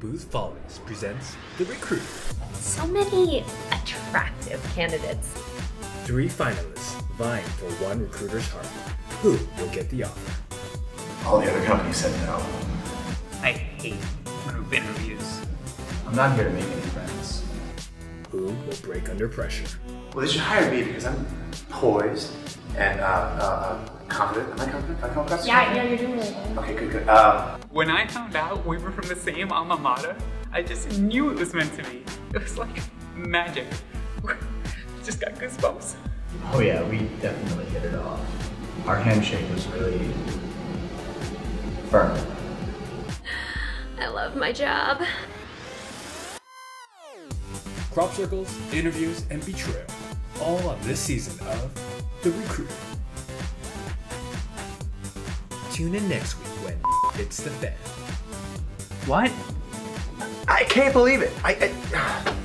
Booth Follies presents The Recruiter. So many attractive candidates. Three finalists vying for one recruiter's heart. Who will get the offer? All the other companies said no. I hate group interviews. I'm not here to make any friends. Who will break under pressure? Well, they should hire me because I'm poised and uh, uh, uh, confident. Am I confident? Am I confident? Yeah, yeah, you're doing really good. Okay, good, good. Um, When I found out we were from the same alma mater, I just knew it was meant to be. It was like magic. just got goosebumps. oh yeah, we definitely hit it off. Our handshake was really firm. I love my job. Crop circles, interviews, and betrayal. All on this season of The Recruiter. Tune in next week when it's the fan. What? I can't believe it. I, I